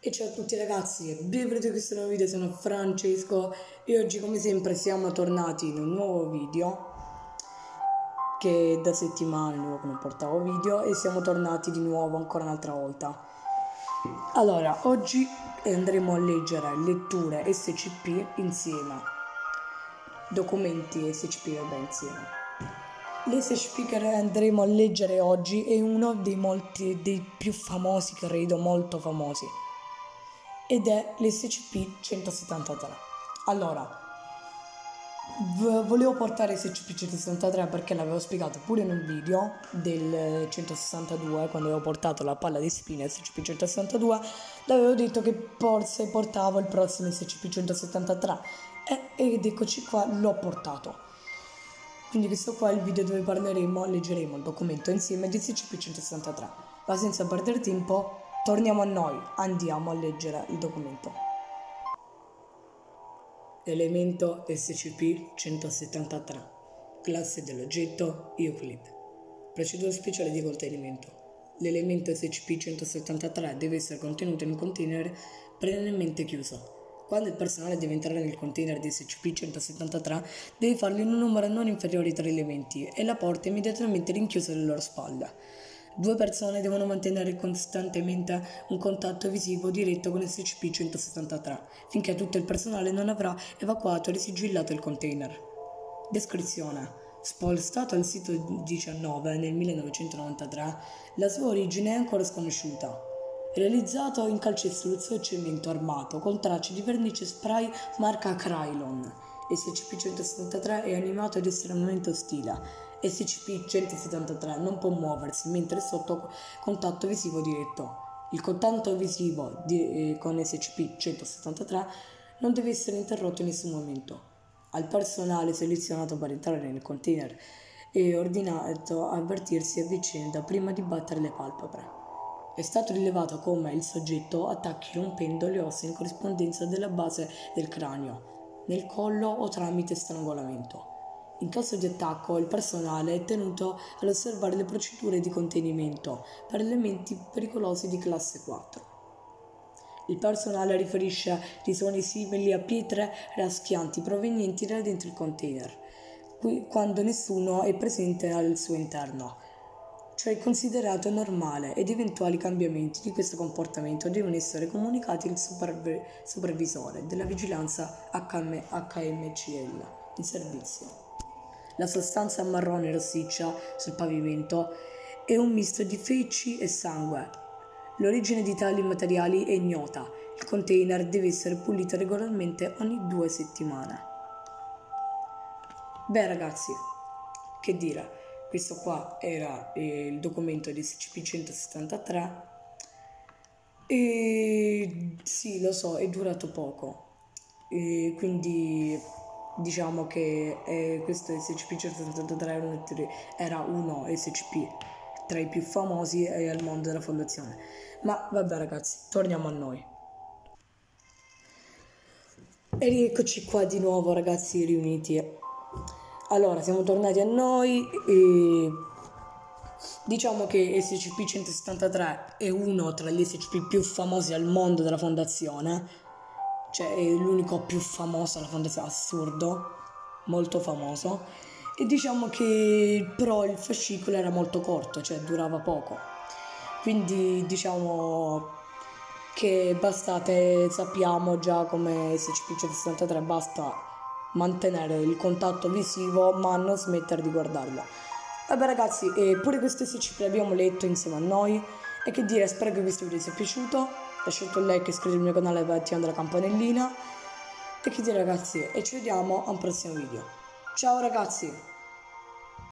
E ciao a tutti ragazzi, benvenuti in questo nuovo video, sono Francesco e oggi come sempre siamo tornati in un nuovo video che da settimane non portavo video e siamo tornati di nuovo ancora un'altra volta. Allora, oggi andremo a leggere letture SCP insieme, documenti SCP vabbè insieme. L'SCP che andremo a leggere oggi è uno dei molti, dei più famosi, credo, molto famosi ed è l'SCP-173. Allora, volevo portare SCP-173 perché l'avevo spiegato pure un video del 162 quando avevo portato la palla di spine SCP-162 l'avevo detto che forse portavo il prossimo SCP-173 ed eccoci qua l'ho portato. Quindi questo qua è il video dove parleremo leggeremo il documento insieme di SCP-163 ma senza perdere tempo Torniamo a noi, andiamo a leggere il documento. Elemento SCP-173 Classe dell'oggetto Euclid Procedura speciale di contenimento L'elemento SCP-173 deve essere contenuto in un container perennemente chiuso. Quando il personale deve entrare nel container di SCP-173 deve farlo in un numero non inferiore ai tre elementi e la porta è immediatamente rinchiusa alle loro spalle. Due persone devono mantenere costantemente un contatto visivo diretto con SCP-173 finché tutto il personale non avrà evacuato e risigillato il container. Descrizione. Spostato al sito 19 nel 1993, la sua origine è ancora sconosciuta. Realizzato in calcestruzzo e cemento armato con tracce di vernice spray marca Krylon, SCP-173 è animato ed estremamente ostile SCP-173 non può muoversi mentre è sotto contatto visivo diretto. Il contatto visivo di, eh, con SCP-173 non deve essere interrotto in nessun momento. Al personale selezionato per entrare nel container è ordinato avvertirsi a vicenda prima di battere le palpebre. È stato rilevato come il soggetto attacchi rompendo le ossa in corrispondenza della base del cranio, nel collo o tramite strangolamento. In caso di attacco, il personale è tenuto ad osservare le procedure di contenimento per elementi pericolosi di classe 4. Il personale riferisce di suoni simili a pietre raschianti provenienti da dentro il container, quando nessuno è presente al suo interno, cioè è considerato normale ed eventuali cambiamenti di questo comportamento devono essere comunicati al superv- supervisore della vigilanza HM- HMCL in servizio. La sostanza marrone rossiccia sul pavimento è un misto di feci e sangue. L'origine di tali materiali è ignota. Il container deve essere pulito regolarmente ogni due settimane. Beh ragazzi, che dire, questo qua era eh, il documento di SCP-173 e sì, lo so, è durato poco. E quindi diciamo che eh, questo SCP-173 era uno SCP tra i più famosi eh, al mondo della fondazione. Ma vabbè ragazzi, torniamo a noi. E rieccoci qua di nuovo ragazzi riuniti. Allora, siamo tornati a noi e diciamo che SCP-173 è uno tra gli SCP più famosi al mondo della fondazione cioè è l'unico più famoso alla fondazione, assurdo, molto famoso. E diciamo che però il fascicolo era molto corto, cioè durava poco. Quindi diciamo che bastate, sappiamo già come SCP-163, basta mantenere il contatto visivo ma non smettere di guardarlo. Vabbè ragazzi, pure questo SCP l'abbiamo letto insieme a noi e che dire, spero che questo video sia piaciuto lasciate un like, iscrivetevi al mio canale e attivando la campanellina. E dire ragazzi, e ci vediamo a un prossimo video. Ciao ragazzi!